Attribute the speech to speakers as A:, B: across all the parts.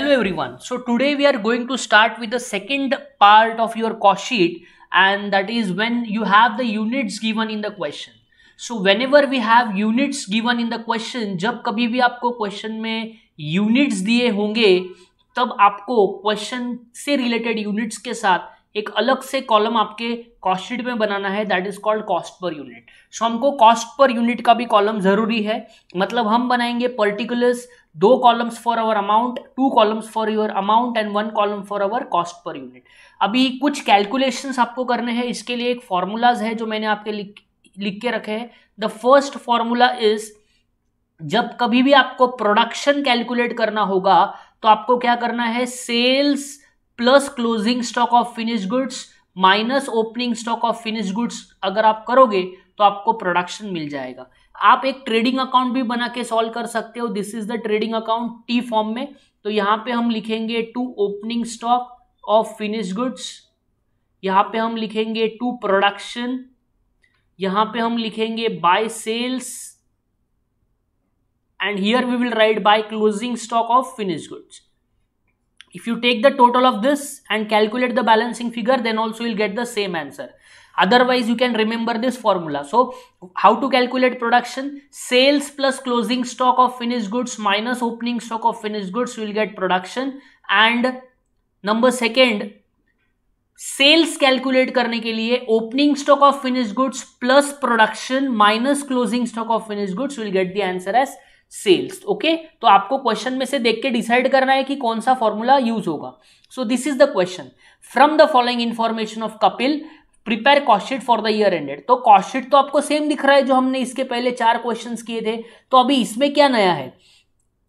A: Hello everyone. So today we are going to start with the second part of your cost sheet and that is when you have the units given in the question. So whenever we have units given in the question जब कभी भी आपको question में units दिए होंगे तब आपको question से रिलेटेड यूनिट्स के साथ एक अलग से कॉलम आपके कॉस्ट शीट में बनाना है that is called cost per unit so हमको कॉस्ट पर यूनिट का भी कॉलम ज़रूरी है मतलब हम बनाएँगे पर्टिकुलर्स दो columns for our amount two columns for your amount and one column for our cost per unit अभी कुछ कैलकुलेशंस आपको करने हैं, इसके लिए एक फॉर्मूलाज है जो मैंने आपके लिख लिख के रखे हैं। द फ़र्स्ट फॉर्मूला इज़ जब कभी भी आपको प्रोडक्शन कैलकुलेट करना होगा तो आपको क्या करना है? Sales plus closing stock of finish goods minus opening stock of finish goods अगर आप करोगे तो आपको प्रोडक्शन मिल जाएगा। आप एक ट्रेडिंग अकाउंट भी बना के सॉल्व कर सकते हो। This is the trading account T form में। तो यहाँ पे हम लिखेंगे to opening stock of finish goods यहाँ पे हम लिखेंगे टू प्रोडक्शन यहाँ पे हम लिखेंगे by sales and here we will write by closing stock of finish goods if you take the total of this and calculate the balancing figure, then also you'll get the same answer otherwise you can remember this formula so how to calculate production sales plus closing stock of finished goods minus opening stock of finished goods you will get production and number second sales calculate करने के लिए opening stock of finish goods plus production minus closing stock of finish goods will get the answer as sales okay तो आपको question में से देख के decide करना है कि कौन सा फॉर्मूला यूज़ होगा so this is the question from the following information of Kapil prepare cost sheet for the year ended तो कॉस्टशीट तो आपको सेम दिख रहा है जो हमने इसके पहले चार क्वेश्चन किए थे। तो अभी इसमें क्या नया है?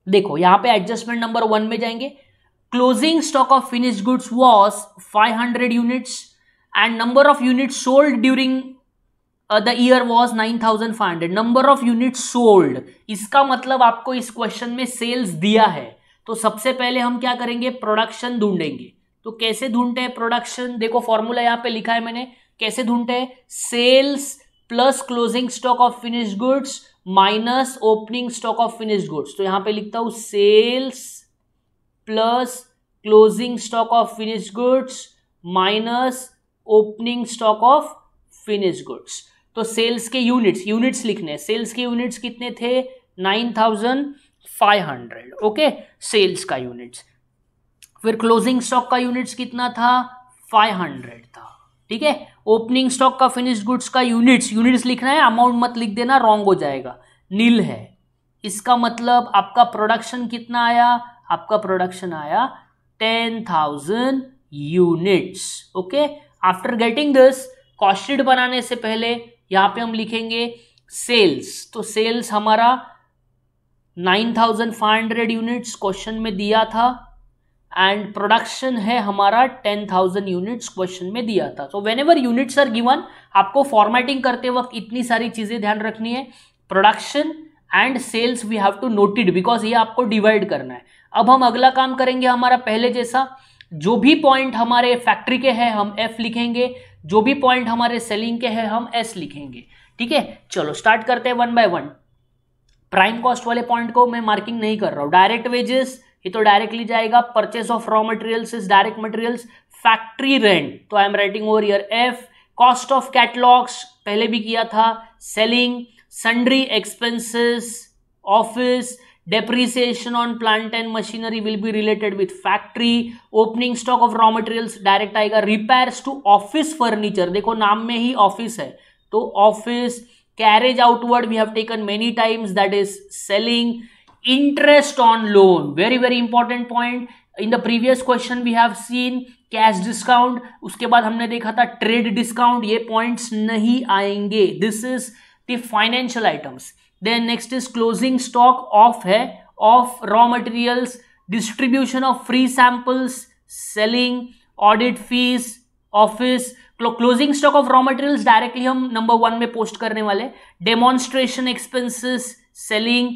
A: देखो, यहाँ पे एडजस्टमेंट नंबर वन में जाएँगे। Closing stock of finish goods was 500 units and number of unit sold during the year was 9500 number of unit sold इसका मतलब आपको इस क्वेश्चन में सेल्स दिया है। तो सबसे पहले हम क्या करेंगे? प्रोडक्शन ढूंढेंगे। तो कैसे ढूंढते हैं प्रोडक्शन देखो फॉर्मूला यहाँ पे लिखा है मैंने। कैसे ढूंढते हैं? Sales plus closing stock of finish goods minus opening stock of finish goods तो यहाँ पे लिखता हूँ sales plus closing stock of finish goods minus opening stock of finish goods तो सेल्स के यूनिट्स यूनिट्स लिखने सेल्स के यूनिट्स कितने थे? Nine thousand five hundred okay sales का यूनिट्स फिर क्लोजिंग स्टॉक का यूनिट्स कितना था? फाइव हंड्रेड था, ठीक है? ओपनिंग स्टॉक का फिनिश गुड्स का यूनिट्स यूनिट्स लिखना है अमाउंट मत लिख देना रॉन्ग हो जाएगा। नील है। इसका मतलब आपका प्रोडक्शन कितना आया? आपका प्रोडक्शन आया ten thousand units okay after getting this cost sheet बनाने से पहले यहाँ पे हम लिखेंगे सेल्स तो सेल्स हमारा 9500 यूनिट्स क्वेश्चन में दिया था। एंड प्रोडक्शन है हमारा 10000 यूनिट्स क्वेश्चन में दिया था. So whenever units are given आपको फॉर्मेटिंग करते वक्त इतनी सारी चीज़ें ध्यान रखनी है. Production and sales we have to noted because ये आपको डिवाइड करना है. अब हम अगला काम करेंगे हमारा पहले जैसा. जो भी पॉइंट हमारे फैक्ट्री के हैं, हम एफ़ लिखेंगे. जो भी पॉइंट हमारे सेलिंग के हैं, हम एस लिखेंगे. ठीक है? चलो स्टार्ट करते हैं one by one prime cost वाले पॉइंट को मैं मार्किंग नहीं कर रहा हूँ. डायरेक्ट वेजेस ये तो डायरेक्टली जाएगा purchase of raw materials is direct materials factory rent तो I am writing over here F cost of catalogs पहले भी किया था selling sundry expenses office depreciation on plant and machinery will be related with factory, opening stock of raw materials direct आएगा, repairs to office furniture. देखो नाम में ही office है। तो office carriage outward we have taken many times that is selling interest on loan very very important point in the previous question we have seen cash discount उसके बाद हमने देखा था ट्रेड डिस्काउंट ये पॉइंट्स नहीं आएँगे. This is the financial items then next is closing stock of है of raw materials distribution of free samples selling audit fees office closing stock of raw materials directly हम number one में post करने वाले demonstration expenses selling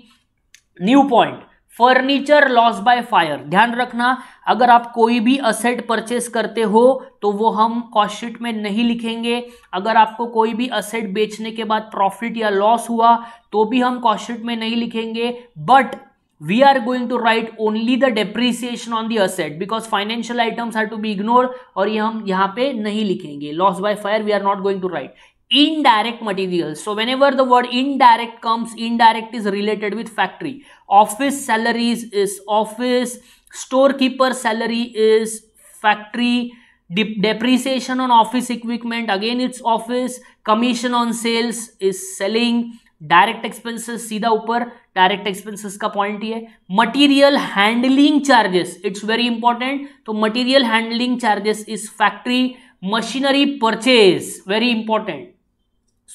A: new point, furniture loss by fire ध्यान रखना, अगर आप कोई भी असेट परचेस करते हो तो वो हम कॉस्ट शीट में नहीं लिखेंगे। अगर आपको कोई भी असेट बेचने के बाद प्रॉफिट या लॉस हुआ तो भी हम कॉस्ट शीट में नहीं लिखेंगे। But we are going to write only the depreciation on the asset because financial items are to be ignored और ये हम यहाँ पे नहीं लिखेंगे। Loss by fire we are not going to write. Indirect materials so whenever the word indirect comes indirect is related with factory office salaries is office storekeeper salary is factory De depreciation on office equipment again it's office commission on sales is selling direct expenses सीधा ऊपर direct expenses का point ही है material handling charges it's very important तो material handling charges is factory machinery purchase very important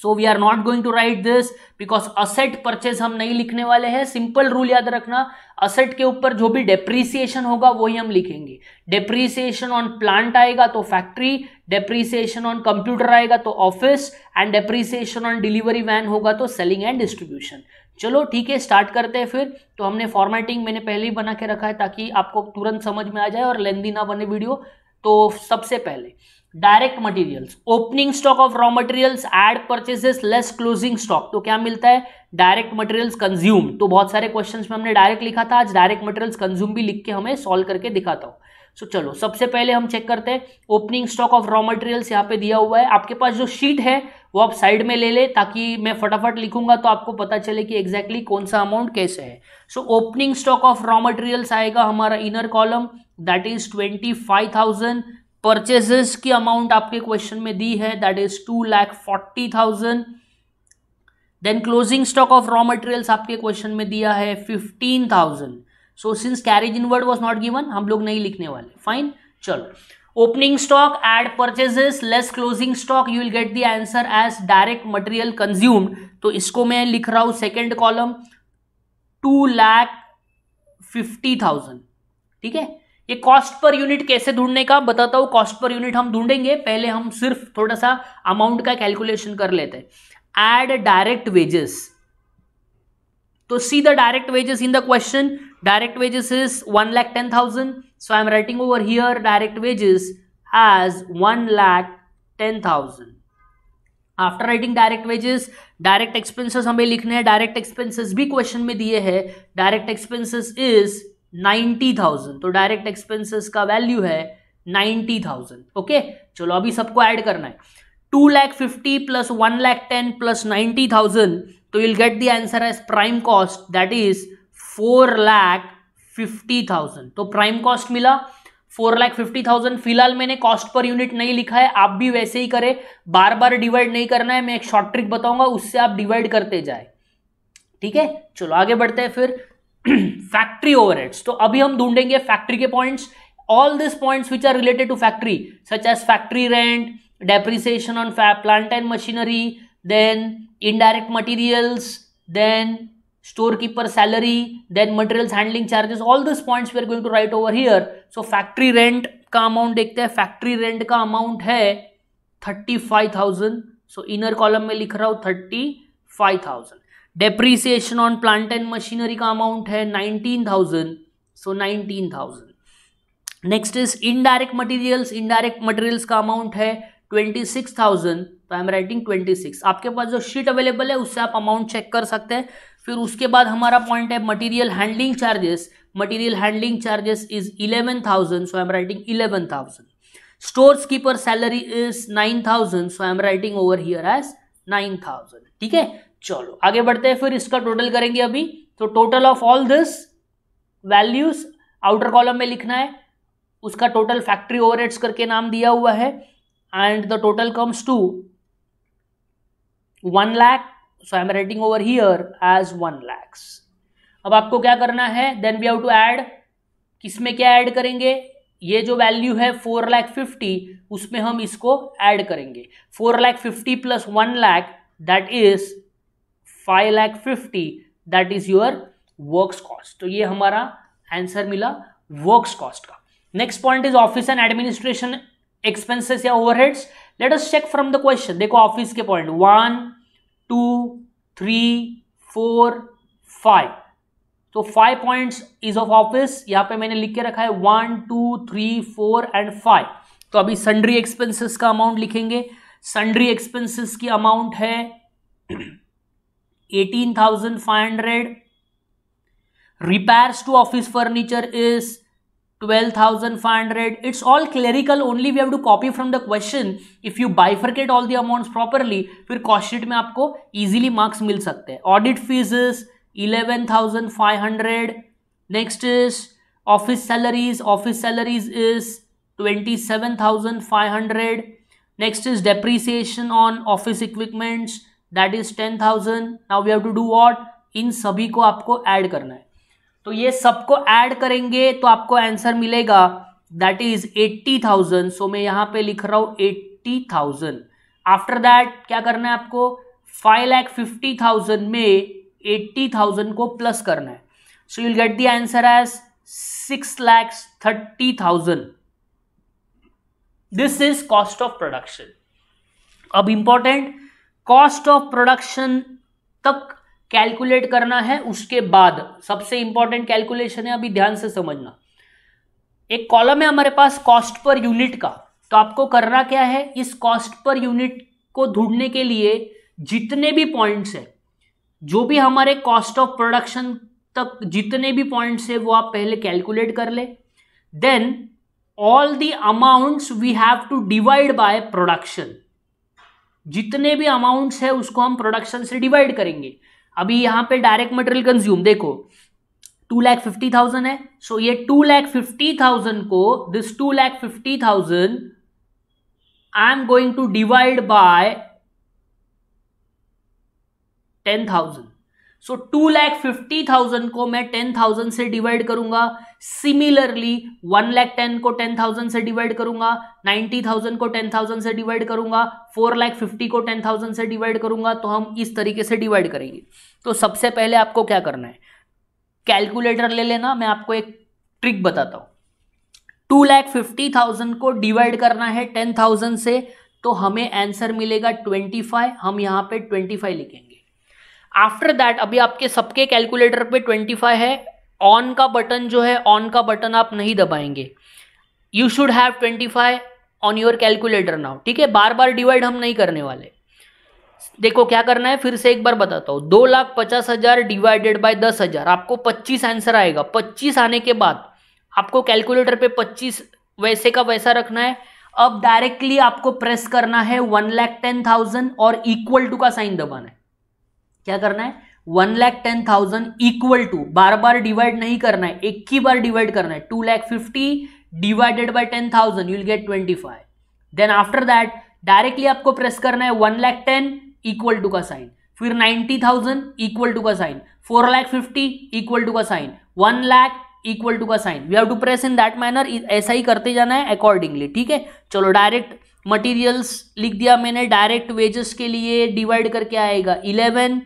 A: so we are not going to write this because asset purchase हम नहीं लिखने वाले हैं। सिंपल रूल याद रखना असेट के ऊपर जो भी डेप्रीसिएशन होगा, वही हम लिखेंगे। डेप्रीसिएशन ऑन प्लांट आएगा तो फैक्ट्री डेप्रीसिएशन ऑन कंप्यूटर आएगा तो office and depreciation on delivery van होगा तो सेलिंग एंड डिस्ट्रीब्यूशन चलो, ठीक है स्टार्ट करते हैं फिर। तो हमने फॉर्मेटिंग मैंने पहले ही बना के रखा है ताकि आपको तुरंत समझ में आ जाए और लेंदी ना बने वीडियो तो सबसे पहले direct materials opening stock of raw materials add purchases less closing stock तो क्या मिलता है? Direct materials consume. तो बहुत सारे क्वेश्चंस में हमने डायरेक्ट लिखा था आज डायरेक्ट मटेरियल्स कंज्यूम भी लिख के हमें सॉल्व करके दिखाता हूँ। सो so, चलो सबसे पहले हम चेक करते हैं opening stock of raw materials यहाँ पे दिया हुआ है। आपके पास जो शीट है वो आप साइड में ले ले ताकि मैं फटाफट लिखूँगा तो आपको पता चले कि एग्जैक्टली exactly कौन सा अमाउंट कैसे है। So opening stock of raw materials आएगा हमारा inner column that is twenty five thousand purchases की अमाउंट आपके क्वेश्चन में दी है that is two lakh forty thousand then closing stock of raw materials आपके क्वेश्चन में दिया है fifteen thousand so since carriage inward was not given हम लोग नहीं लिखने वाले। फाइन चलो। Opening stock add purchases less closing stock you will get the answer as direct material consumed तो इसको मैं लिख रहा हूँ second column two lakh fifty thousand ठीक है? ये कॉस्ट पर यूनिट कैसे ढूँढने का? बताता हूँ कॉस्ट पर यूनिट हम ढूंढेंगे। पहले हम सिर्फ़ थोड़ा सा अमाउंट का कैलकुलेशन कर लेते हैं। एड डायरेक्ट वेजेस तो see the direct wages in the question direct wages is one lakh ten thousand so I am writing over here direct wages as one lakh ten thousand after writing direct wages direct expenses हमें लिखने हैं। Direct expenses भी question में दिए हैं। Direct expenses is ninety thousand तो direct expenses का value है नाइन्टी थाउज़ेंड, ओके? चलो अभी सबको ऐड करना है। Two lakh fifty plus one lakh ten plus ninety thousand तो you'll get the answer as prime cost that is four lakh fifty thousand. तो प्राइम कॉस्ट मिला फोर लैख फिफ्टी थाउज़ेंड, फ़िलहाल मैंने कॉस्ट पर यूनिट नहीं लिखा है, आप भी वैसे ही करें बार बार डिवाइड नहीं करना है, मैं एक शॉर्ट ट्रिक बताऊँगा, उससे आप डिवाइड करते जाए। ठीक है? चलो आगे बढ़ते हैं फिर। Factory overheads. तो अभी हम ढूंढेंगे फैक्ट्री के points. All this points which are related to factory such as factory rent depreciation on plant and machinery then indirect materials then store keeper salary then materials handling charges all this points we are going to write over here so factory rent का amount देखते हैं। Factory rent का amount है thirty five thousand so inner column में लिख रहा हूँ thirty five thousand depreciation on plant and machinery का अमाउंट है nineteen thousand so nineteen thousand next is indirect materials indirect materials का अमाउंट है ट्वेंटी सिक्स थाउज़ेंड तो I am writing twenty six आपके पास जो शीट अवेलेबल है, उससे आप अमाउंट चेक कर सकते हैं। फिर उसके बाद हमारा पॉइंट है material handling charges material handling charges is eleven thousand so I am writing eleven thousand stores keeper salary is nine thousand so I am writing over here as nine thousand ठीक है? चलो, आगे बढ़ते हैं, फिर इसका total करेंगे अभी। तो total of all this values outer column में लिखना है। उसका टोटल फैक्ट्री ओवरहेड्स करके नाम दिया हुआ है। And the total comes to one lakh so I am writing over here as one lakhs अब आपको क्या करना है? Then we have to add किसमें क्या ऐड करेंगे? ये जो वैल्यू है फोर लैख फिफ्टी उसमें हम इसको ऐड करेंगे। Four lakh fifty plus one lakh that is five lakh fifty that is your works cost तो ये हमारा आंसर मिला वर्क्स कॉस्ट का। Next point is office and administration expenses या overheads let us check from the question देखो office के point one two three four five तो five points is of office यहाँ पे मैंने लिख के रखा है one two three four and five तो अभी संड्री एक्सपेंसेस का अमाउंट लिखेंगे। संड्री एक्सपेंसेस की अमाउंट है 18,500 repairs to office furniture is 12500 it's all clerical only we have to copy from the question if you bifurcate all the amounts properly फिर cost sheet में आपको easily marks मिल सकते हैं audit fees is 11500 next is office salaries office salaries is 27500 next is depreciation on office equipments. That is 10000 now we have to do what? इन सभी को आपको add करना है। तो ये सबको ऐड करेंगे तो आपको आंसर मिलेगा। That is eighty thousand so मैं यहाँ पे लिख रहा हूँ एट्टी थाउज़ेंड आफ्टर दैट क्या करना है आपको? फाइव लैख फिफ्टी थाउज़ेंड में एट्टी थाउज़ेंड को प्लस करना है। So you'll get the answer as six lakhs thirty thousand this is cost of production अब इंपॉर्टेंट कॉस्ट ऑफ़ प्रोडक्शन तक कैलकुलेट करना है, उसके बाद सबसे इंपॉर्टेंट कैलकुलेशन है, अभी ध्यान से समझना। एक कॉलम है हमारे पास कॉस्ट पर यूनिट का। तो आपको करना क्या है? इस कॉस्ट पर यूनिट को ढूँढने के लिए जितने भी पॉइंट्स है, जो भी हमारे कॉस्ट ऑफ़ प्रोडक्शन तक जितने भी पॉइंट्स है, वो आप पहले कैलकुलेट कर ले। Then all the amounts we have to divide by production जितने भी अमाउंट्स है, उसको हम प्रोडक्शन से डिवाइड करेंगे। अभी यहाँ पे डायरेक्ट मटेरियल कंज्यूम देखो टू लैख फिफ्टी थाउज़ेंड है। सो so, ये टू लैख फिफ्टी थाउज़ेंड को this two lakh fifty thousand I am going to divide by ten thousand so two lakh fifty thousand को मैं टेन थाउज़ेंड से divide करूँगा। Similarly one lakh ten को ten thousand से divide करूँगा। Ninety thousand को ten thousand से divide करूँगा। फोर लैख फिफ्टी को टेन थाउज़ेंड से डिवाइड करूँगा। तो हम इस तरीके से डिवाइड करेंगे। तो सबसे पहले आपको क्या करना है? कैलकुलेटर ले लेना। मैं आपको एक ट्रिक बताता हूँ। टू लैख फिफ्टी थाउज़ेंड को डिवाइड करना है टेन थाउज़ेंड से। तो हमें आंसर मिलेगा ट्वेंटी फाइव हम यहाँ पे ट्वेंटी फाइव लिखेंगे। आफ्टर दैट अभी आपके सबके कैलकुलेटर पे ट्वेंटी फाइव है। ऑन का बटन जो है ऑन का बटन आप नहीं दबाएँगे। You should have twenty five on your calculator now ठीक है? बार बार डिवाइड हम नहीं करने वाले। देखो क्या करना है, फिर से एक बार बताता हूँ। दो लाख पचास हज़ार डिवाइडेड बाय दस हज़ार, आपको पच्चीस आंसर आएगा। पच्चीस आने के बाद आपको कैलकुलेटर पे पच्चीस वैसे का वैसा रखना है। अब डायरेक्टली आपको प्रेस करना है वन लैख टेन थाउज़ेंड और इक्वल टू का साइन दबाना है। क्या करना है? One lakh ten thousand equal to बार बार डिवाइड नहीं करना है, एक ही बार डिवाइड करना है। Two lakh fifty divided by ten thousand you'll get twenty five then after that directly आपको प्रेस करना है one lakh ten equal to का साइन फिर नाइन्टी थाउज़ेंड इक्वल टू का sign four lakh fifty equal to का sign one lakh equal to का sign we have to press in that manner ऐसा ही करते जाना है अकॉर्डिंगली ठीक है? चलो डायरेक्ट मटीरियल्स लिख दिया मैंने डायरेक्ट वेजेस के लिए डिवाइड करके आएगा इलेवन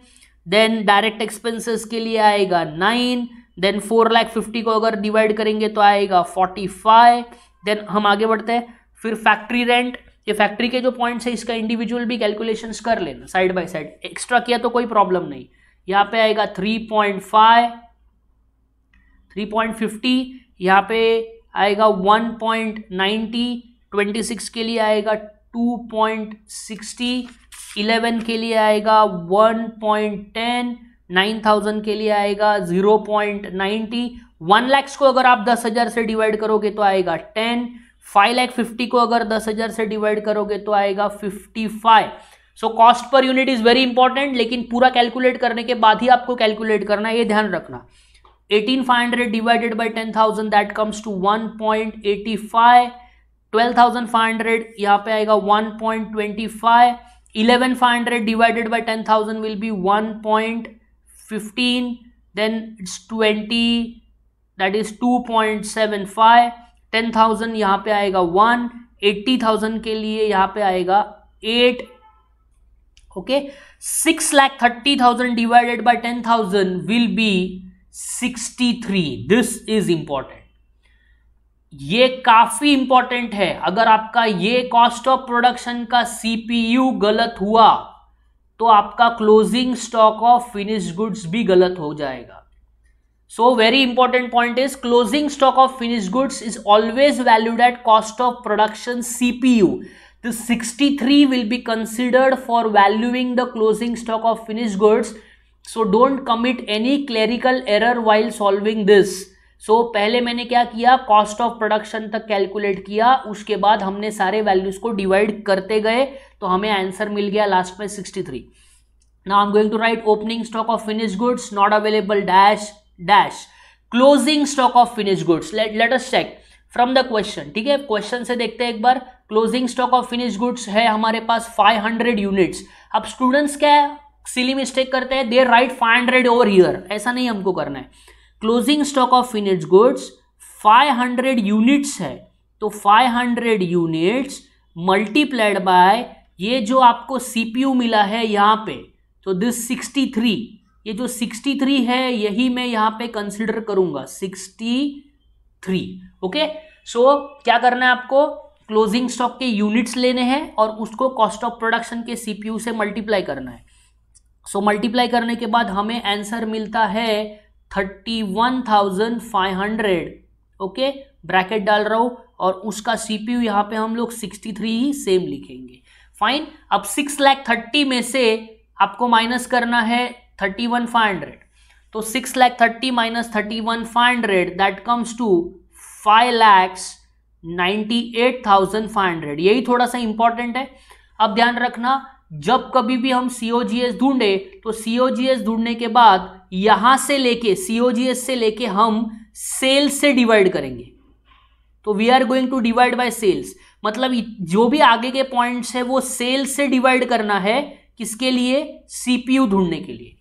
A: देन डायरेक्ट एक्सपेंसेस के लिए आएगा nine then four lakh fifty को अगर डिवाइड करेंगे तो आएगा फोर्टी फाइव देन हम आगे बढ़ते हैं। फिर फैक्ट्री रेंट ये फैक्ट्री के जो पॉइंट्स है, इसका इंडिविजुअल भी कैलकुलेशंस कर लेना साइड बाय साइड एक्स्ट्रा किया तो कोई प्रॉब्लम नहीं। यहाँ पे आएगा three point five three point fifty यहाँ पे आएगा one point ninety twenty six के लिए आएगा, टू पॉइंट सिक्सटी इलेवन के लिए आएगा, one point ten, nine thousand के लिए आएगा, zero point ninety one lakhs को अगर आप दस हज़ार से डिवाइड करोगे तो आएगा टेन। फाइव लैख फिफ्टी को अगर दस हज़ार से डिवाइड करोगे तो आएगा fifty five. So cost per unit is very important लेकिन पूरा कैलकुलेट करने के बाद ही आपको कैलकुलेट करना है, ये ध्यान रखना। Eighteen five hundred divided by ten thousand that comes to one point eighty five twelve thousand five hundred यहाँ पे आएगा one point twenty five eleven five hundred divided by ten thousand will be one point fifteen then it's twenty that is two point seven five ten thousand यहाँ पे आएगा one eighty thousand के लिए यहाँ पे आएगा eight okay six lakh thirty thousand divided by ten thousand will be sixty three this is important ये काफ़ी इंपॉर्टेंट है। अगर आपका ये कॉस्ट ऑफ़ प्रोडक्शन का सीपीयू गलत हुआ तो आपका closing stock of finish goods भी गलत हो जाएगा। So very important point is closing stock of finish goods is always valued at cost of production CPU the 63 will be considered for valuing the closing stock of finished goods. So don't commit any clerical error while solving this so so, पहले मैंने क्या किया? Cost of production तक calculate किया। उसके बाद हमने सारे वैल्यूज़ को डिवाइड करते गए तो हमें आंसर मिल गया लास्ट में 63 now i'm going to write opening stock of finished goods not available dash dash. Closing stock of finished goods. Let let us check. From the question ठीक है? क्वेश्चन से देखते हैं एक बार. Closing stock of finish goods है हमारे पास 500 units अब students क्या है? सिली मिस्टेक करते हैं. दे राइट 500 ओवर ईयर ऐसा नहीं हमको करना है. Closing stock of finish goods 500 units है। तो 500 यूनिट्स मल्टीप्लाइड बाय ये जो आपको सीपीयू मिला है यहाँ पे तो दिस 63 ये जो 63 है यही मैं यहाँ पे कंसिडर करूँगा 63 ओके सो क्या करना है आपको? क्लोजिंग स्टॉक के यूनिट्स लेने हैं और उसको कॉस्ट ऑफ़ प्रोडक्शन के सीपीयू से मल्टीप्लाई करना है। सो so, मल्टीप्लाई करने के बाद हमें आंसर मिलता है thirty one thousand five hundred, okay? Bracket डाल रहा हूँ और उसका सीपीयू यहाँ पे हम लोग सिक्सटी थ्री ही सेम लिखेंगे। फाइन अब सिक्स लैख थर्टी में से आपको माइनस करना है थर्टी वन फाइव हंड्रेड। तो six lakh thirty minus thirty one five hundred that comes to five lakhs ninety eight thousand five hundred. यही थोड़ा सा इंपॉर्टेंट है। अब ध्यान रखना जब कभी भी हम सीओजीएस ढूंढे तो सीओ जी एस ढूँढने के बाद यहाँ से लेके सीओजीएस से लेके हम सेल्स से डिवाइड करेंगे। तो we are going to divide by sales मतलब जो भी आगे के पॉइंट्स है, वो सेल्स से डिवाइड करना है किसके लिए? सीपीयू ढूँढने के लिए।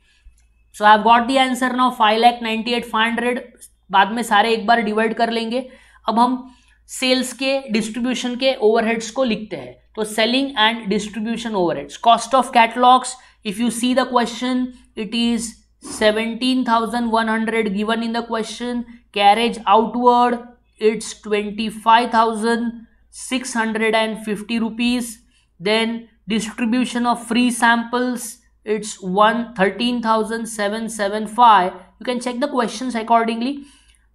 A: So I got the answer now five lakh ninety eight five hundred बाद में सारे एक बार डिवाइड कर लेंगे। अब हम सेल्स के डिस्ट्रीब्यूशन के ओवरहेड्स को लिखते हैं। तो selling and distribution overheads cost of catalogues if you see the question it is 17100 given in the question carriage outward it's 25650 rupees then distribution of free samples it's 113775 you can check the questions accordingly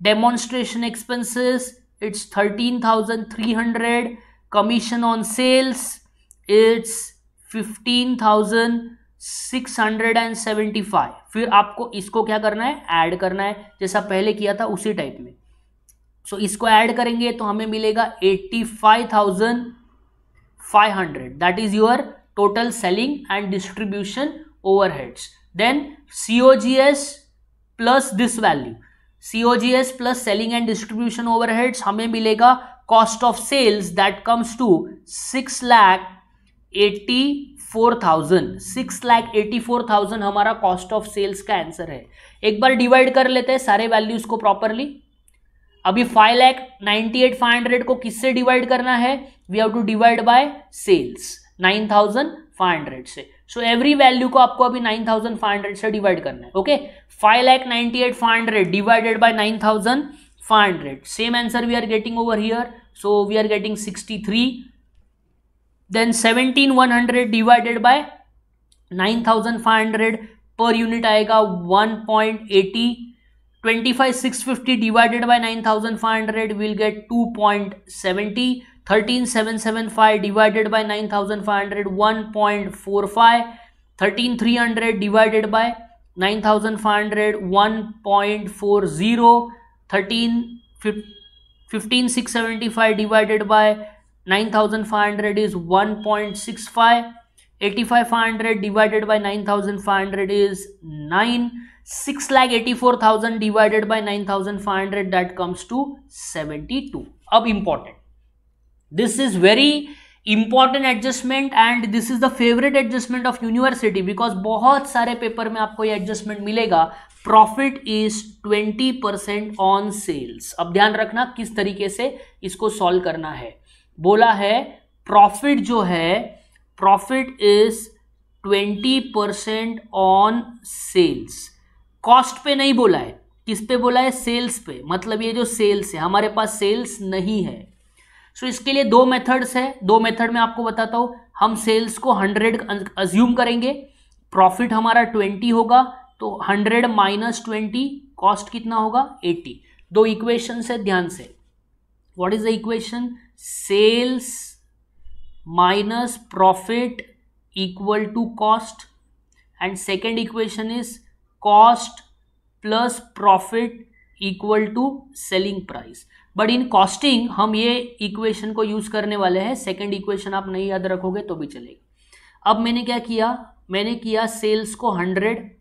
A: demonstration expenses it's 13300 commission on sales it's 15,675 फिर आपको इसको क्या करना है? Add करना है। जैसा पहले किया था उसी टाइप में। सो so, इसको ऐड करेंगे तो हमें मिलेगा 85,500 that is your total selling and distribution overheads then COGS plus this value COGS plus selling and distribution overheads हमें मिलेगा cost of sales that comes to six lakh eighty four thousand six lakh eighty four thousand हमारा cost of sales का answer है। एक बार divide कर लेते हैं सारे वैल्यूज़ को प्रॉपरली अभी five lakh ninety eight five hundred को किससे डिवाइड करना है? We have to divide by sales nine thousand five hundred से। सो एवरी वैल्यू को आपको अभी नाइन थाउज़ेंड फाइव हंड्रेड से डिवाइड करना है okay five lakh ninety eight five hundred divided by nine thousand 500 same answer we are getting over here. So we are getting 63 then 17100 divided by 9500 per unit आएगा 1.80 25650 divided by 9500 will get 2.70 13775 divided by 9500 1.45 13300 divided by 9500 1.40 thirteen fifteen six seventy five divided by nine thousand five hundred is one point six five eighty five five hundred divided by nine thousand five hundred is nine six lakh eighty four thousand divided by nine thousand five hundred that comes to seventy two अब important this is very important adjustment and this is the favourite adjustment of university because बहुत सारे paper में आपको ये adjustment मिलेगा profit is twenty percent on sales अब ध्यान रखना किस तरीके से इसको सॉल्व करना है। बोला है प्रॉफिट जो है profit is twenty percent on sales cost पे नहीं बोला है। किस पे बोला है? सेल्स पे। मतलब ये जो सेल्स है हमारे पास सेल्स नहीं है। सो so, इसके लिए दो मेथड्स है। दो मेथड में आपको बताता हूँ। हम सेल्स को हंड्रेड अज्यूम करेंगे। प्रॉफिट हमारा ट्वेंटी होगा। तो हंड्रेड माइनस ट्वेंटी कॉस्ट कितना होगा? एट्टी दो इक्वेशन है ध्यान से। What is the equation sales minus profit equal to cost and second equation is cost plus profit equal to selling price but in costing हम ये इक्वेशन को use करने वाले हैं। सेकेंड इक्वेशन आप नहीं याद रखोगे तो भी चलेगा। अब मैंने क्या किया? मैंने किया सेल्स को हंड्रेड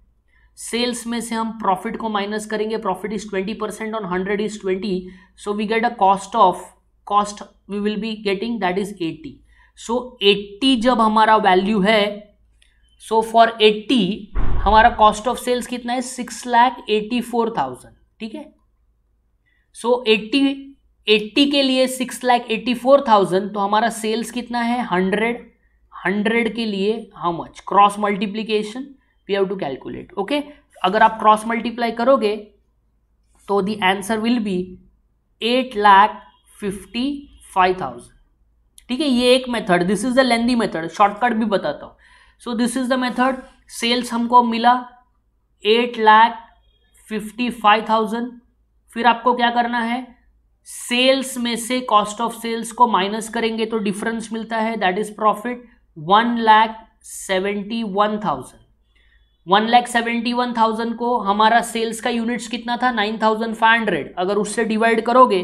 A: सेल्स में से हम प्रॉफिट को माइनस करेंगे, profit is twenty percent on hundred is twenty so we get a cost of cost we will be getting that is eighty so eighty जब हमारा वैल्यू है सो फॉर एट्टी हमारा cost of sales कितना है? Six lakh eighty four thousand ठीक है? So eighty eighty के लिए six lakh eighty four thousand तो हमारा सेल्स कितना है? हंड्रेड हंड्रेड के लिए how much cross multiplication we have to calculate okay अगर आप क्रॉस मल्टीप्लाई करोगे तो the answer will be eight lakh fifty five thousand ठीक है, ये एक method this is the lengthy method shortcut भी बताता हूँ. So this is the method sales हमको मिला eight lakh fifty five thousand फिर आपको क्या करना है? सेल्स में से कॉस्ट ऑफ़ सेल्स को माइनस करेंगे तो डिफरेंस मिलता है that is profit one lakh seventy one thousand one lakh seventy one thousand को हमारा सेल्स का यूनिट्स कितना था? नाइन थाउज़ेंड फाइव हंड्रेड अगर उससे डिवाइड करोगे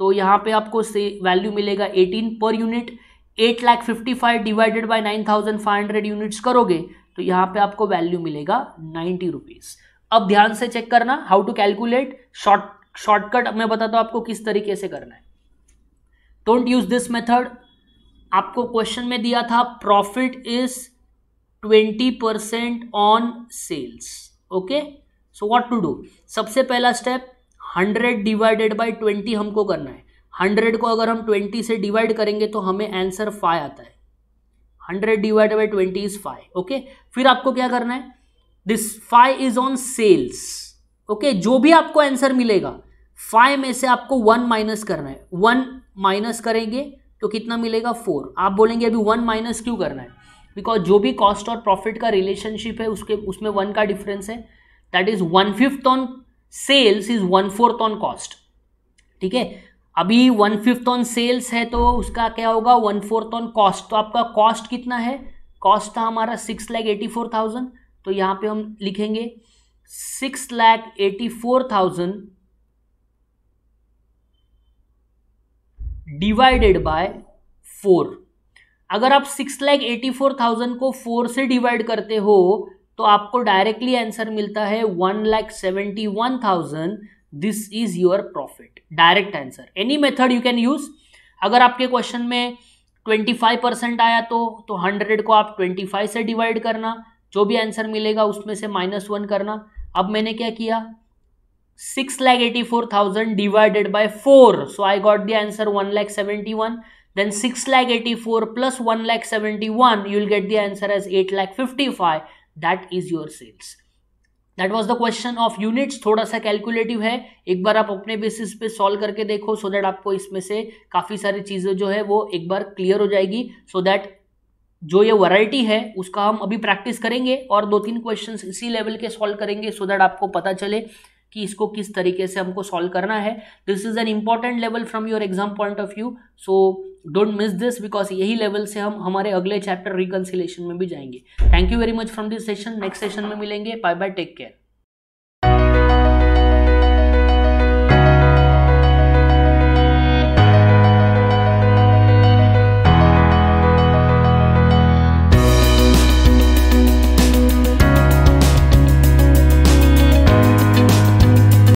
A: तो यहाँ पे आपको से वैल्यू मिलेगा eighteen per unit eight lakh fifty five divided by nine thousand five hundred units करोगे तो यहाँ पे आपको वैल्यू मिलेगा नाइन्टी रुपीज़ अब ध्यान से चेक करना how to calculate short shortcut मैं बताता हूँ आपको किस तरीके से करना है। डोंट यूज़ दिस मेथड आपको क्वेश्चन में दिया था profit is twenty percent on sales okay so what to do सबसे पहला step hundred divided by twenty हमको करना है। हंड्रेड को अगर हम ट्वेंटी से डिवाइड करेंगे तो हमें आंसर फाइव आता है। Hundred divided by twenty is five okay फिर आपको क्या करना है? This five is on sales okay जो भी आपको आंसर मिलेगा फाइव में से आपको वन माइनस करना है। वन माइनस करेंगे तो कितना मिलेगा? फोर आप बोलेंगे, अभी वन माइनस क्यों करना है? बिकॉज़ जो भी कॉस्ट और प्रॉफिट का रिलेशनशिप है, उसके, उसमें वन का डिफरेंस है। That is one fifth on sales is one fourth on cost ठीक है? अभी वन फिफ्थ ऑन सेल्स है तो उसका क्या होगा? वन फोर्थ ऑन कॉस्ट तो आपका कॉस्ट कितना है? कॉस्ट था हमारा six lakh eighty four thousand तो यहाँ पे हम लिखेंगे six lakh eighty four thousand divided by four अगर आप six lakh eighty four thousand को फोर से डिवाइड करते हो तो आपको डायरेक्टली आंसर मिलता है one lakh seventy one thousand this is your profit direct answer any method you can use अगर आपके क्वेश्चन में ट्वेंटी फाइव परसेंट आया तो तो हंड्रेड को आप ट्वेंटी फाइव से डिवाइड करना. जो भी आंसर मिलेगा उसमें से माइनस वन करना. अब मैंने क्या किया? Six lakh eighty four thousand divided by four so I got the answer one lakh seventy one. Then six lakh eighty four plus one lakh seventy one. You will get the answer as eight lakh fifty five. That is your sales. That was the question of units थोड़ा सा calculative है एक बार आप अपने basis पे solve करके देखो so that आपको इसमें से काफ़ी सारी चीज़ें जो है वो एक बार क्लियर हो जाएगी so दैट जो ये वैरायटी है, उसका हम अभी प्रैक्टिस करेंगे और दो तीन क्वेश्चंस इसी लेवल के सॉल्व करेंगे सो so दैट आपको पता चले कि इसको किस तरीके से हमको सॉल्व करना है। This is an important level from your exam point of view so don't miss this because यही लेवल से हम हमारे अगले चैप्टर रिकन्सिलेशन में भी जाएँगे। Thank you very much from this session next session में मिलेंगे। Bye bye take care